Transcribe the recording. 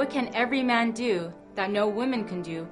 What can every man do that no woman can do